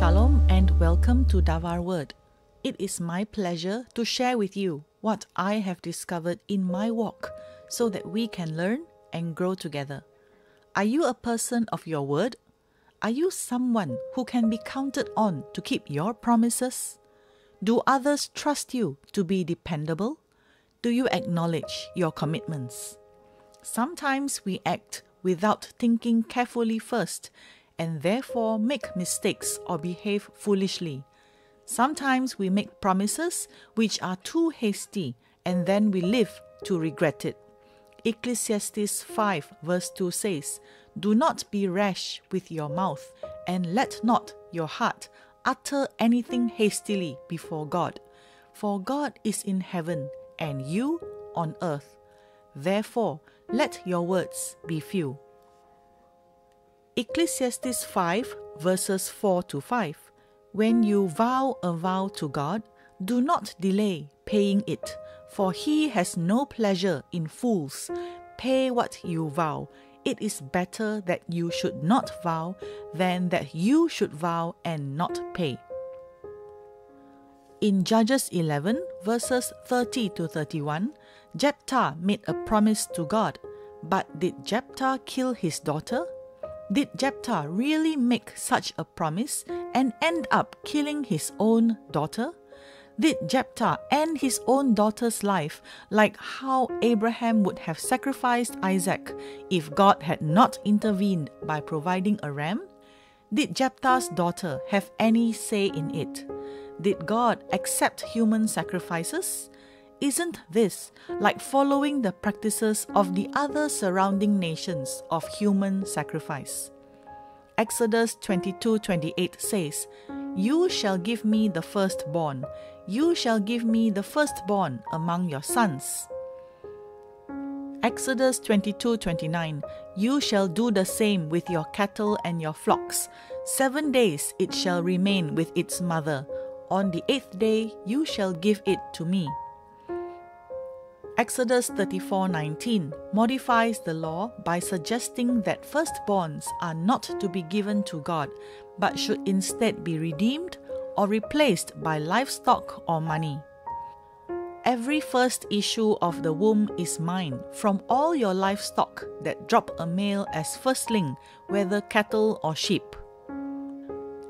Shalom and welcome to Davar Word. It is my pleasure to share with you what I have discovered in my walk so that we can learn and grow together. Are you a person of your word? Are you someone who can be counted on to keep your promises? Do others trust you to be dependable? Do you acknowledge your commitments? Sometimes we act without thinking carefully first and therefore make mistakes or behave foolishly. Sometimes we make promises which are too hasty and then we live to regret it. Ecclesiastes 5 verse 2 says, Do not be rash with your mouth, and let not your heart utter anything hastily before God. For God is in heaven, and you on earth. Therefore, let your words be few. Ecclesiastes 5 verses 4 to 5. When you vow a vow to God, do not delay paying it, for he has no pleasure in fools. Pay what you vow. It is better that you should not vow than that you should vow and not pay. In Judges 11, verses 30 to 31, Jephthah made a promise to God. But did Jephthah kill his daughter? Did Jephthah really make such a promise and end up killing his own daughter? Did Jephthah end his own daughter's life like how Abraham would have sacrificed Isaac if God had not intervened by providing a ram? Did Jephthah's daughter have any say in it? Did God accept human sacrifices? Isn't this like following the practices of the other surrounding nations of human sacrifice? Exodus 22:28 says, "You shall give me the firstborn. You shall give me the firstborn among your sons." Exodus 22:29 You shall do the same with your cattle and your flocks. 7 days it shall remain with its mother. On the 8th day you shall give it to me. Exodus 34:19 modifies the law by suggesting that firstborns are not to be given to God, but should instead be redeemed or replaced by livestock or money. Every first issue of the womb is mine from all your livestock that drop a male as firstling, whether cattle or sheep.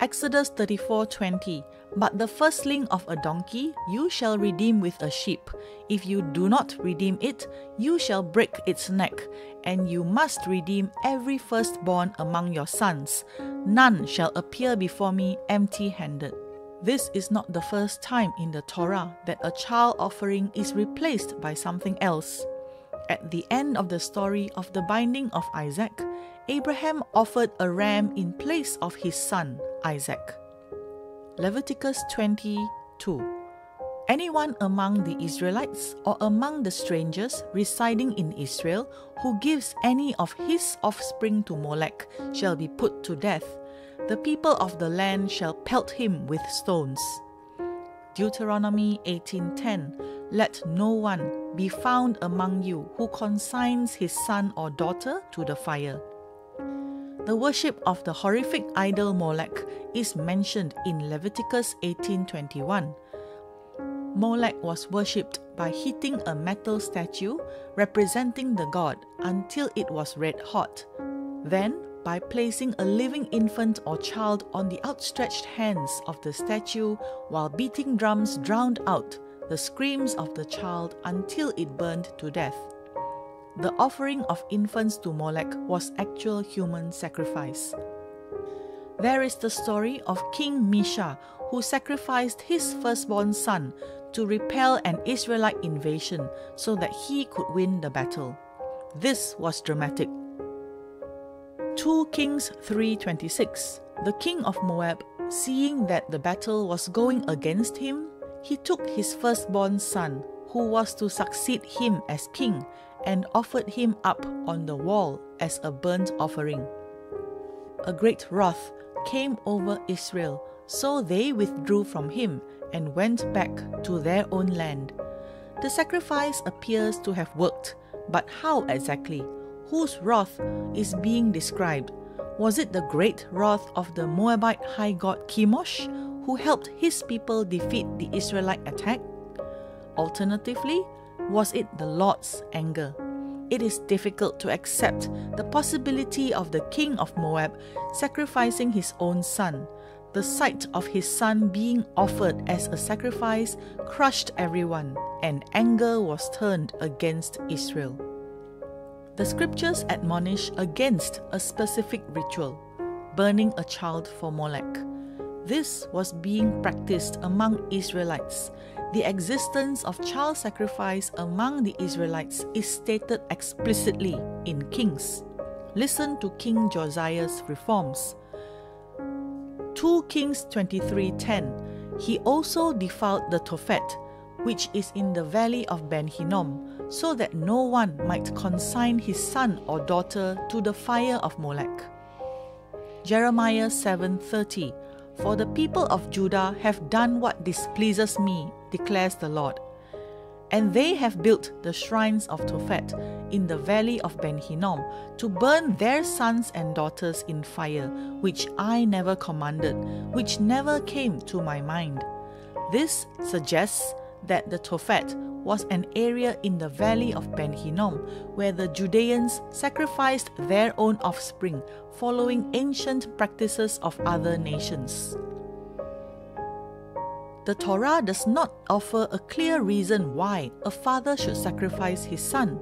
Exodus 34:20 But the firstling of a donkey you shall redeem with a sheep. If you do not redeem it, you shall break its neck, and you must redeem every firstborn among your sons. None shall appear before me empty-handed. This is not the first time in the Torah that a child offering is replaced by something else. At the end of the story of the binding of Isaac, Abraham offered a ram in place of his son, Isaac. Leviticus 22 Anyone among the Israelites or among the strangers residing in Israel who gives any of his offspring to Molech shall be put to death. The people of the land shall pelt him with stones. Deuteronomy 18:10 Let no one be found among you who consigns his son or daughter to the fire. The worship of the horrific idol Molech is mentioned in Leviticus 18:21. Molech was worshipped by heating a metal statue representing the god until it was red hot. Then, by placing a living infant or child on the outstretched hands of the statue while beating drums drowned out the screams of the child until it burned to death the offering of infants to Molech was actual human sacrifice. There is the story of King Mesha, who sacrificed his firstborn son to repel an Israelite invasion so that he could win the battle. This was dramatic. 2 Kings 3:26 The king of Moab, seeing that the battle was going against him, he took his firstborn son, who was to succeed him as king, and offered him up on the wall as a burnt offering. A great wrath came over Israel, so they withdrew from him and went back to their own land. The sacrifice appears to have worked, but how exactly? Whose wrath is being described? Was it the great wrath of the Moabite high god Chemosh who helped his people defeat the Israelite attack? Alternatively, was it the Lord's anger? It is difficult to accept the possibility of the king of Moab sacrificing his own son. The sight of his son being offered as a sacrifice crushed everyone, and anger was turned against Israel. The scriptures admonish against a specific ritual, burning a child for Molech. This was being practiced among Israelites. The existence of child sacrifice among the Israelites is stated explicitly in Kings. Listen to King Josiah's reforms. 2 Kings 23:10 He also defiled the Tophet, which is in the valley of Ben Hinnom, so that no one might consign his son or daughter to the fire of Molech. Jeremiah 7:30 For the people of Judah have done what displeases me, declares the Lord. And they have built the shrines of Tophet in the valley of Ben Hinnom to burn their sons and daughters in fire, which I never commanded, which never came to my mind. This suggests that the Tophet was an area in the valley of Ben Hinnom where the Judeans sacrificed their own offspring following ancient practices of other nations. The Torah does not offer a clear reason why a father should sacrifice his son.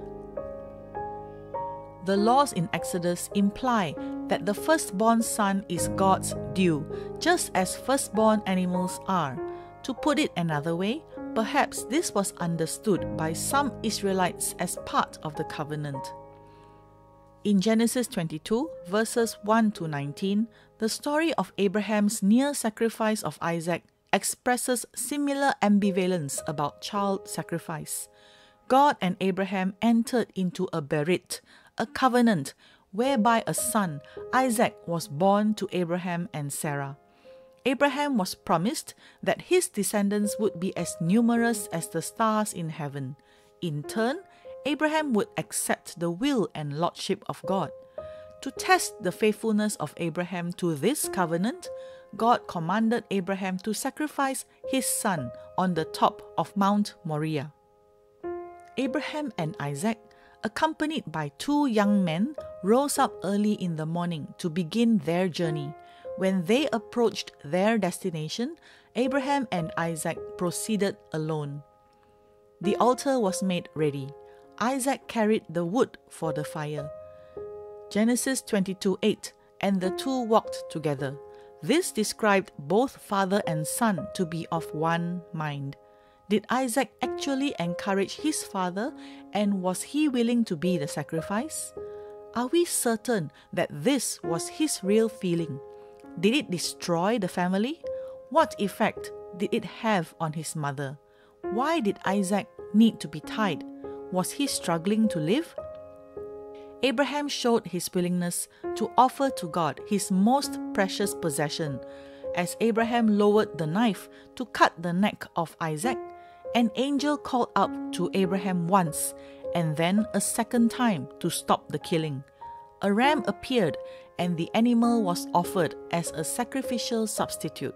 The laws in Exodus imply that the firstborn son is God's due, just as firstborn animals are. To put it another way, Perhaps this was understood by some Israelites as part of the covenant. In Genesis 22, verses 1 to 19, the story of Abraham's near sacrifice of Isaac expresses similar ambivalence about child sacrifice. God and Abraham entered into a berit, a covenant, whereby a son, Isaac, was born to Abraham and Sarah. Abraham was promised that his descendants would be as numerous as the stars in heaven. In turn, Abraham would accept the will and lordship of God. To test the faithfulness of Abraham to this covenant, God commanded Abraham to sacrifice his son on the top of Mount Moriah. Abraham and Isaac, accompanied by two young men, rose up early in the morning to begin their journey. When they approached their destination, Abraham and Isaac proceeded alone. The altar was made ready. Isaac carried the wood for the fire. Genesis 22 8 And the two walked together. This described both father and son to be of one mind. Did Isaac actually encourage his father and was he willing to be the sacrifice? Are we certain that this was his real feeling? Did it destroy the family? What effect did it have on his mother? Why did Isaac need to be tied? Was he struggling to live? Abraham showed his willingness to offer to God his most precious possession. As Abraham lowered the knife to cut the neck of Isaac, an angel called out to Abraham once and then a second time to stop the killing. A ram appeared and the animal was offered as a sacrificial substitute.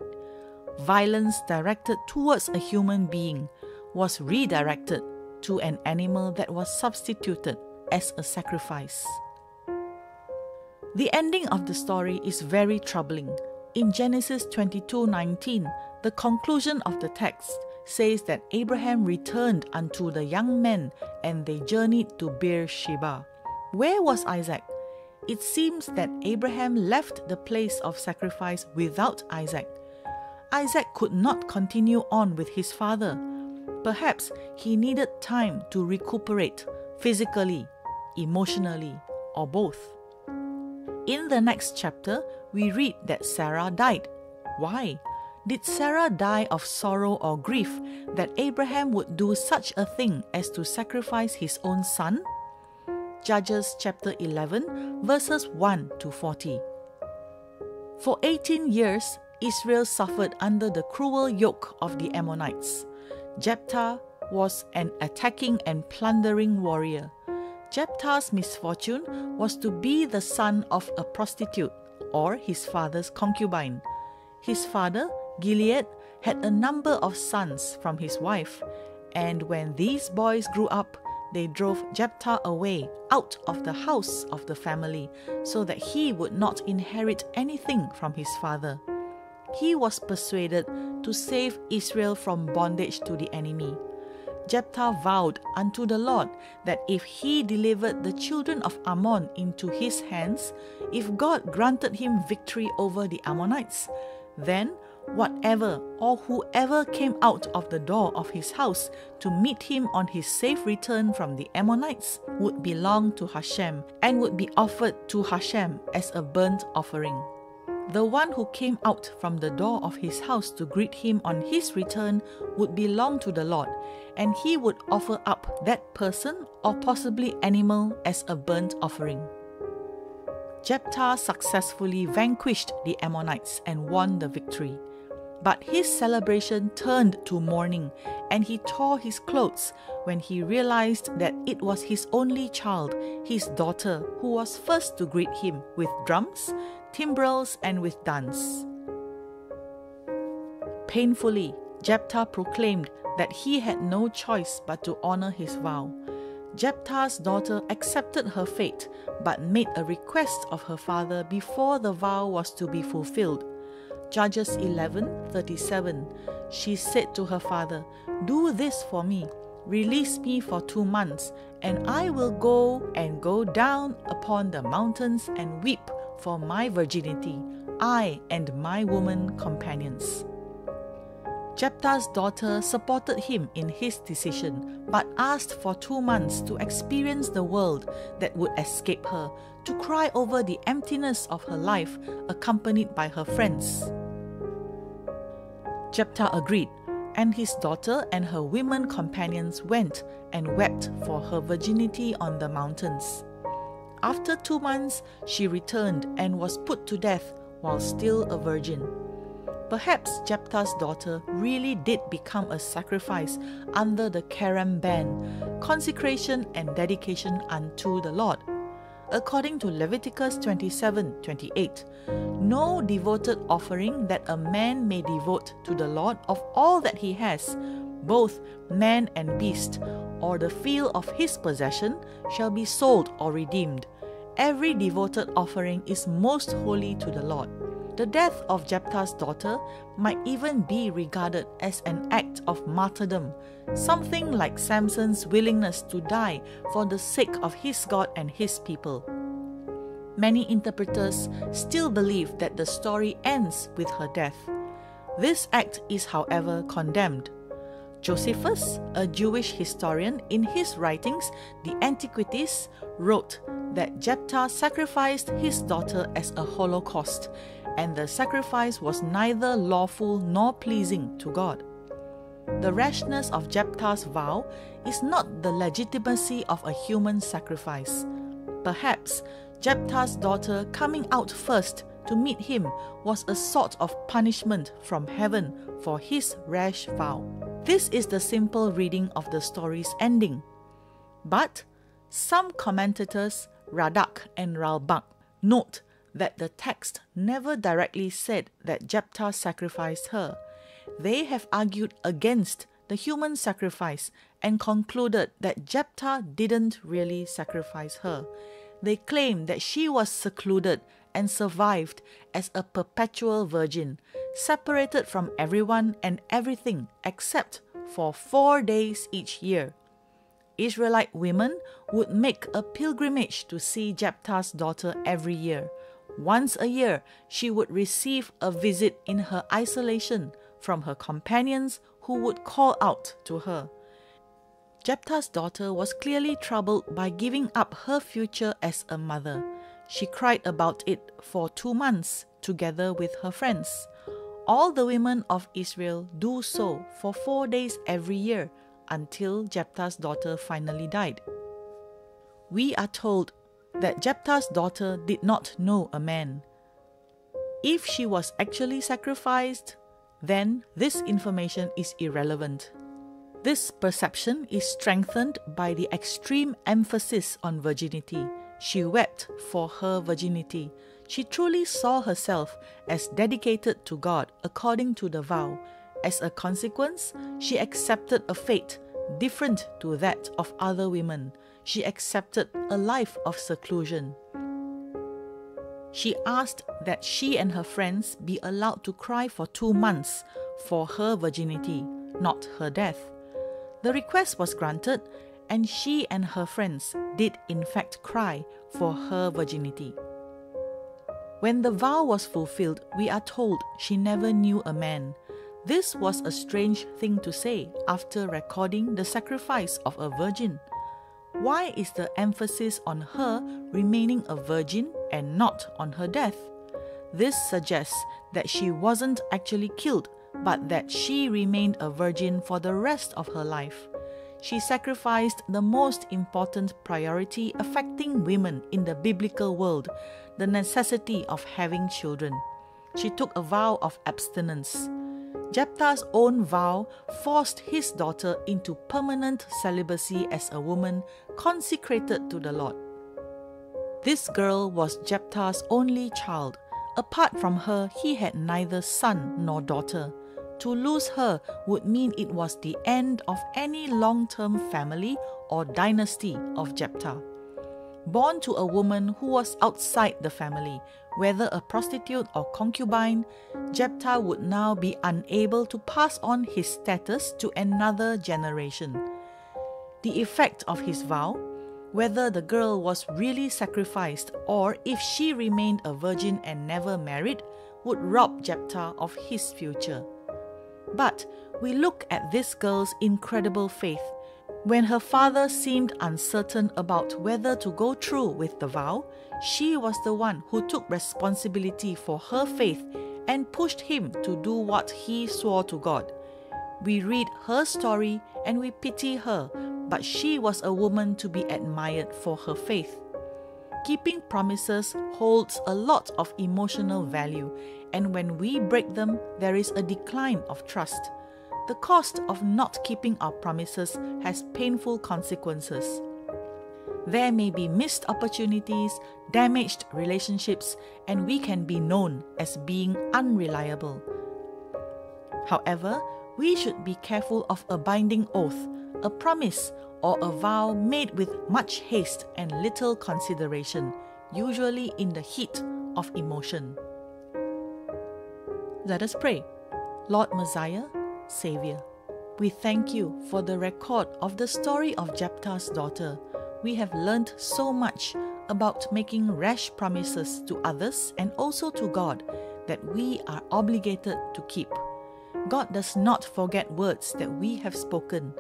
Violence directed towards a human being was redirected to an animal that was substituted as a sacrifice. The ending of the story is very troubling. In Genesis 22:19, the conclusion of the text says that Abraham returned unto the young men and they journeyed to Beersheba. Where was Isaac? It seems that Abraham left the place of sacrifice without Isaac. Isaac could not continue on with his father. Perhaps he needed time to recuperate physically, emotionally, or both. In the next chapter, we read that Sarah died. Why? Did Sarah die of sorrow or grief that Abraham would do such a thing as to sacrifice his own son? Judges chapter 11, verses 1 to 40. For 18 years, Israel suffered under the cruel yoke of the Ammonites. Jephthah was an attacking and plundering warrior. Jephthah's misfortune was to be the son of a prostitute, or his father's concubine. His father, Gilead, had a number of sons from his wife, and when these boys grew up, they drove Jephthah away out of the house of the family, so that he would not inherit anything from his father. He was persuaded to save Israel from bondage to the enemy. Jephthah vowed unto the Lord that if he delivered the children of Ammon into his hands, if God granted him victory over the Ammonites, then whatever or whoever came out of the door of his house to meet him on his safe return from the Ammonites would belong to Hashem and would be offered to Hashem as a burnt offering. The one who came out from the door of his house to greet him on his return would belong to the Lord, and he would offer up that person or possibly animal as a burnt offering. Jephthah successfully vanquished the Ammonites and won the victory. But his celebration turned to mourning, and he tore his clothes when he realized that it was his only child, his daughter, who was first to greet him with drums, timbrels, and with dance. Painfully, Jephthah proclaimed that he had no choice but to honor his vow. Jephthah's daughter accepted her fate but made a request of her father before the vow was to be fulfilled. Judges 11:37 She said to her father, "Do this for me. Release me for 2 months, and I will go and go down upon the mountains and weep for my virginity, I and my woman companions." Jephthah's daughter supported him in his decision, but asked for two months to experience the world that would escape her, to cry over the emptiness of her life, accompanied by her friends. Jephthah agreed, and his daughter and her women companions went and wept for her virginity on the mountains. After two months, she returned and was put to death while still a virgin. Perhaps Jephthah's daughter really did become a sacrifice under the Karam ban, consecration and dedication unto the Lord. According to Leviticus 27 28, no devoted offering that a man may devote to the Lord of all that he has, both man and beast, or the field of his possession, shall be sold or redeemed. Every devoted offering is most holy to the Lord. The death of Jephthah's daughter might even be regarded as an act of martyrdom, something like Samson's willingness to die for the sake of his God and his people. Many interpreters still believe that the story ends with her death. This act is, however, condemned. Josephus, a Jewish historian, in his writings, The Antiquities, wrote that Jephthah sacrificed his daughter as a holocaust and the sacrifice was neither lawful nor pleasing to God. The rashness of Jephthah's vow is not the legitimacy of a human sacrifice. Perhaps Jephthah's daughter coming out first to meet him was a sort of punishment from heaven for his rash vow. This is the simple reading of the story's ending. But some commentators, Radak and Ralbag, note that the text never directly said that Jephthah sacrificed her. They have argued against the human sacrifice and concluded that Jephthah didn't really sacrifice her. They claim that she was secluded and survived as a perpetual virgin, separated from everyone and everything except for four days each year. Israelite women would make a pilgrimage to see Jephthah's daughter every year. Once a year, she would receive a visit in her isolation from her companions who would call out to her. Jephthah's daughter was clearly troubled by giving up her future as a mother. She cried about it for two months together with her friends. All the women of Israel do so for four days every year until Jephthah's daughter finally died. We are told that Jephthah's daughter did not know a man. If she was actually sacrificed, then this information is irrelevant. This perception is strengthened by the extreme emphasis on virginity. She wept for her virginity. She truly saw herself as dedicated to God according to the vow. As a consequence, she accepted a fate different to that of other women. She accepted a life of seclusion. She asked that she and her friends be allowed to cry for two months for her virginity, not her death. The request was granted, and she and her friends did in fact cry for her virginity. When the vow was fulfilled, we are told she never knew a man. This was a strange thing to say after recording the sacrifice of a virgin. Why is the emphasis on her remaining a virgin and not on her death? This suggests that she wasn't actually killed, but that she remained a virgin for the rest of her life. She sacrificed the most important priority affecting women in the biblical world the necessity of having children. She took a vow of abstinence. Jephthah's own vow forced his daughter into permanent celibacy as a woman consecrated to the Lord. This girl was Jephthah's only child. Apart from her, he had neither son nor daughter. To lose her would mean it was the end of any long term family or dynasty of Jephthah. Born to a woman who was outside the family, whether a prostitute or concubine, Jephthah would now be unable to pass on his status to another generation. The effect of his vow, whether the girl was really sacrificed or if she remained a virgin and never married, would rob Jephthah of his future. But we look at this girl's incredible faith when her father seemed uncertain about whether to go through with the vow, she was the one who took responsibility for her faith and pushed him to do what he swore to God. We read her story and we pity her, but she was a woman to be admired for her faith. Keeping promises holds a lot of emotional value, and when we break them, there is a decline of trust the cost of not keeping our promises has painful consequences. There may be missed opportunities, damaged relationships, and we can be known as being unreliable. However, we should be careful of a binding oath, a promise, or a vow made with much haste and little consideration, usually in the heat of emotion. Let us pray. Lord Messiah, Savior. We thank you for the record of the story of Jephthah's daughter. We have learned so much about making rash promises to others and also to God that we are obligated to keep. God does not forget words that we have spoken.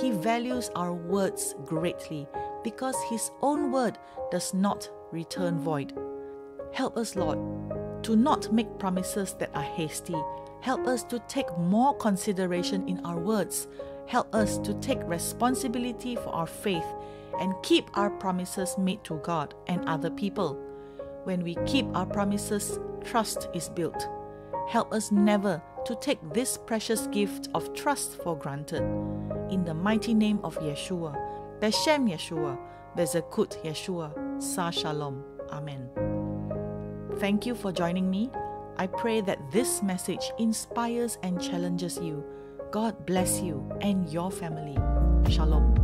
He values our words greatly because His own word does not return void. Help us, Lord, to not make promises that are hasty Help us to take more consideration in our words. Help us to take responsibility for our faith and keep our promises made to God and other people. When we keep our promises, trust is built. Help us never to take this precious gift of trust for granted. In the mighty name of Yeshua, Beshem Yeshua, Bezekut Yeshua, Sar Shalom. Amen. Thank you for joining me. I pray that this message inspires and challenges you. God bless you and your family. Shalom.